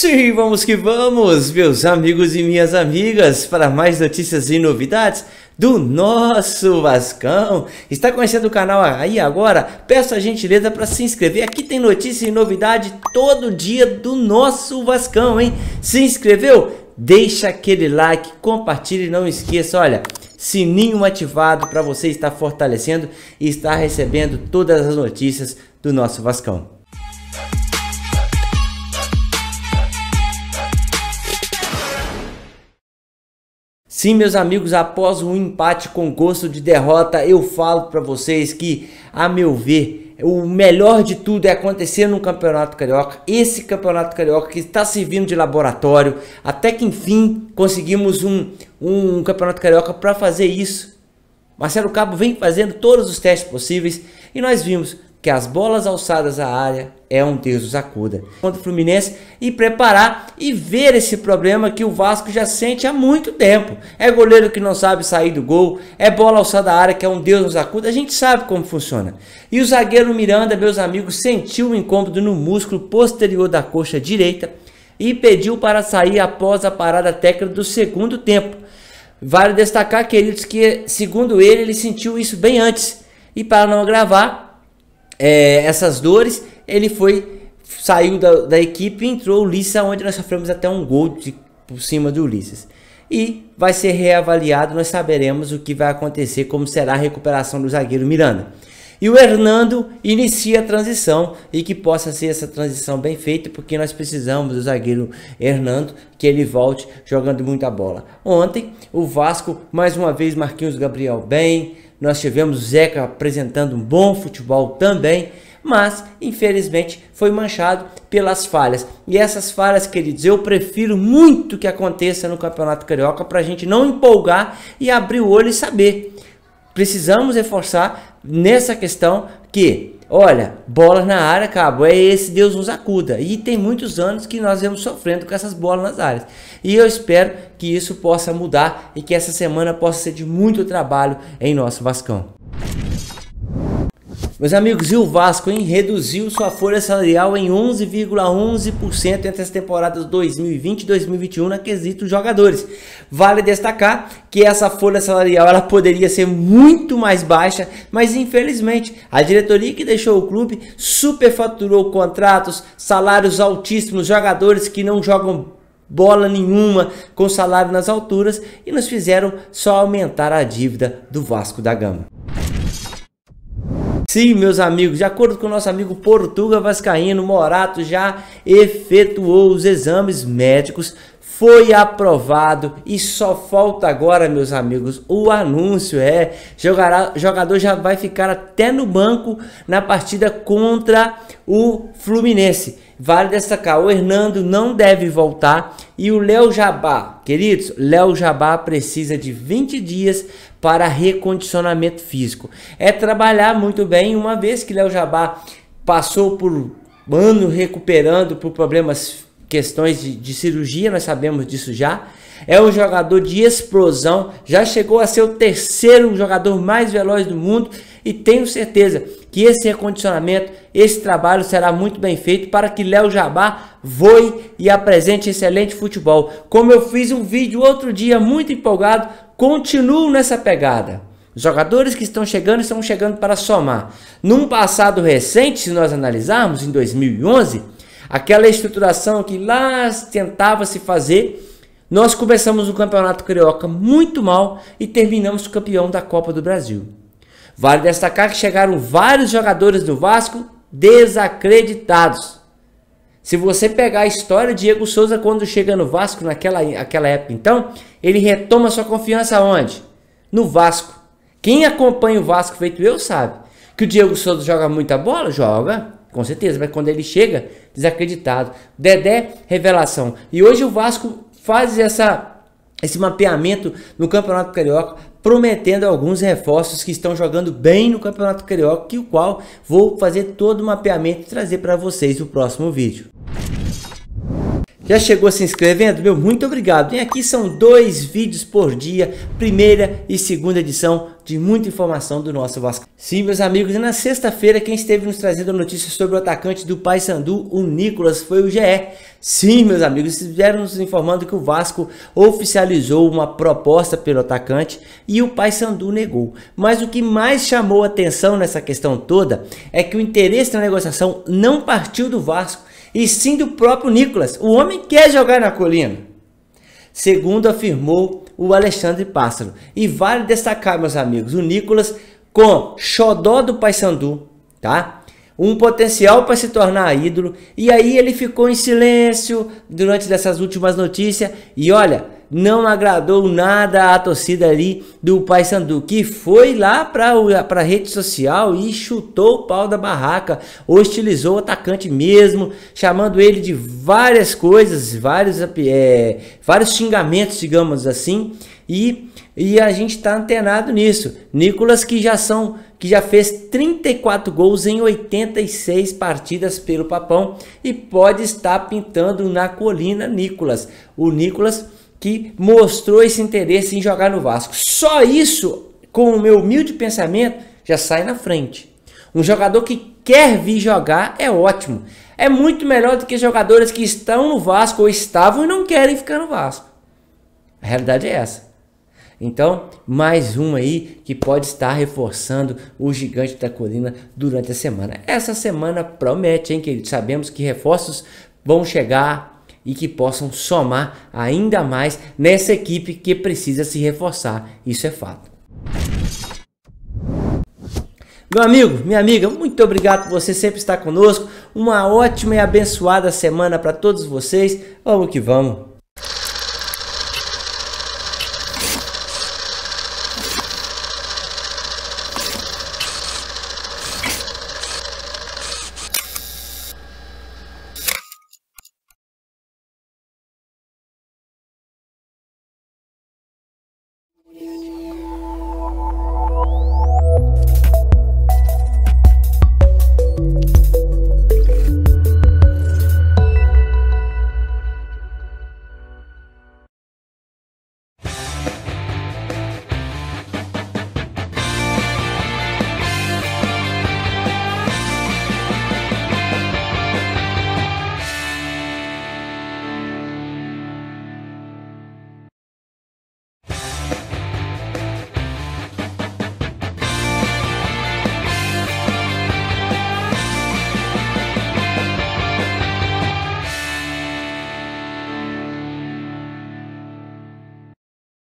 Sim, vamos que vamos, meus amigos e minhas amigas, para mais notícias e novidades do nosso Vascão. Está conhecendo o canal aí agora? Peço a gentileza para se inscrever. Aqui tem notícia e novidade todo dia do nosso Vascão, hein? Se inscreveu? Deixa aquele like, compartilhe e não esqueça, olha, sininho ativado para você estar fortalecendo e estar recebendo todas as notícias do nosso Vascão. Sim, meus amigos, após um empate com gosto de derrota, eu falo para vocês que, a meu ver, o melhor de tudo é acontecer no Campeonato Carioca. Esse Campeonato Carioca que está servindo de laboratório, até que enfim conseguimos um, um Campeonato Carioca para fazer isso. Marcelo Cabo vem fazendo todos os testes possíveis e nós vimos que as bolas alçadas à área é um Deus nos acuda contra o Fluminense e preparar e ver esse problema que o Vasco já sente há muito tempo. É goleiro que não sabe sair do gol, é bola alçada à área que é um Deus nos acuda, a gente sabe como funciona. E o zagueiro Miranda, meus amigos, sentiu um incômodo no músculo posterior da coxa direita e pediu para sair após a parada técnica do segundo tempo. Vale destacar, queridos, que segundo ele, ele sentiu isso bem antes. E para não gravar, é, essas dores, ele foi saiu da, da equipe e entrou o Ulisses, onde nós sofremos até um gol de, por cima do Ulisses. E vai ser reavaliado, nós saberemos o que vai acontecer, como será a recuperação do zagueiro Miranda. E o Hernando inicia a transição e que possa ser essa transição bem feita, porque nós precisamos do zagueiro Hernando que ele volte jogando muita bola. Ontem, o Vasco, mais uma vez, Marquinhos Gabriel bem, nós tivemos o Zeca apresentando um bom futebol também, mas infelizmente foi manchado pelas falhas. E essas falhas, queridos, eu prefiro muito que aconteça no Campeonato Carioca para a gente não empolgar e abrir o olho e saber. Precisamos reforçar nessa questão que Olha, bolas na área, cabo, é esse Deus nos acuda. E tem muitos anos que nós vemos sofrendo com essas bolas nas áreas. E eu espero que isso possa mudar e que essa semana possa ser de muito trabalho em nosso Vascão. Meus amigos, e o Vasco hein, reduziu sua folha salarial em 11,11% ,11 entre as temporadas 2020 e 2021 na quesito jogadores. Vale destacar que essa folha salarial ela poderia ser muito mais baixa, mas infelizmente a diretoria que deixou o clube superfaturou contratos, salários altíssimos, jogadores que não jogam bola nenhuma, com salário nas alturas e nos fizeram só aumentar a dívida do Vasco da Gama. Sim, meus amigos, de acordo com o nosso amigo Portuga Vascaíno, Morato já efetuou os exames médicos, foi aprovado e só falta agora, meus amigos, o anúncio é, jogará, jogador já vai ficar até no banco na partida contra o Fluminense. Vale destacar, o Hernando não deve voltar e o Léo Jabá, queridos, Léo Jabá precisa de 20 dias para recondicionamento físico. É trabalhar muito bem, uma vez que Léo Jabá passou por ano recuperando por problemas, questões de, de cirurgia, nós sabemos disso já. É um jogador de explosão, já chegou a ser o terceiro jogador mais veloz do mundo e tenho certeza que esse recondicionamento, esse trabalho será muito bem feito para que Léo Jabá voe e apresente excelente futebol. Como eu fiz um vídeo outro dia muito empolgado, continuo nessa pegada. Os jogadores que estão chegando estão chegando para somar. Num passado recente, se nós analisarmos, em 2011, aquela estruturação que lá tentava se fazer, nós começamos o Campeonato Carioca muito mal e terminamos campeão da Copa do Brasil. Vale destacar que chegaram vários jogadores do Vasco desacreditados. Se você pegar a história de Diego Souza quando chega no Vasco naquela aquela época, então, ele retoma sua confiança onde? No Vasco. Quem acompanha o Vasco feito eu sabe que o Diego Souza joga muita bola, joga, com certeza, mas quando ele chega, desacreditado. Dedé, revelação. E hoje o Vasco faz essa esse mapeamento no Campeonato Carioca, prometendo alguns reforços que estão jogando bem no Campeonato Carioca, que o qual vou fazer todo o mapeamento e trazer para vocês no próximo vídeo. Já chegou se inscrevendo? Meu, muito obrigado. E aqui são dois vídeos por dia, primeira e segunda edição de muita informação do nosso Vasco. Sim, meus amigos, e na sexta-feira quem esteve nos trazendo notícias sobre o atacante do Paysandu, o Nicolas, foi o GE. Sim, meus amigos, estiveram nos informando que o Vasco oficializou uma proposta pelo atacante e o Paysandu negou. Mas o que mais chamou atenção nessa questão toda é que o interesse na negociação não partiu do Vasco, e sim do próprio Nicolas. O homem quer jogar na colina. Segundo afirmou o Alexandre Pássaro. E vale destacar, meus amigos, o Nicolas com xodó do Paysandu, tá? Um potencial para se tornar ídolo. E aí ele ficou em silêncio durante dessas últimas notícias. E olha, não agradou nada a torcida ali do Paysandu, que foi lá para a rede social e chutou o pau da barraca, hostilizou o atacante mesmo, chamando ele de várias coisas, vários, é, vários xingamentos, digamos assim, e, e a gente está antenado nisso. Nicolas que já são que já fez 34 gols em 86 partidas pelo Papão e pode estar pintando na colina Nicolas. O Nicolas que mostrou esse interesse em jogar no Vasco. Só isso, com o meu humilde pensamento, já sai na frente. Um jogador que quer vir jogar é ótimo. É muito melhor do que jogadores que estão no Vasco ou estavam e não querem ficar no Vasco. A realidade é essa. Então, mais um aí que pode estar reforçando o gigante da colina durante a semana. Essa semana promete, hein, querido? Sabemos que reforços vão chegar e que possam somar ainda mais nessa equipe que precisa se reforçar. Isso é fato. Meu amigo, minha amiga, muito obrigado por você sempre estar conosco. Uma ótima e abençoada semana para todos vocês. Vamos que vamos. Yeah.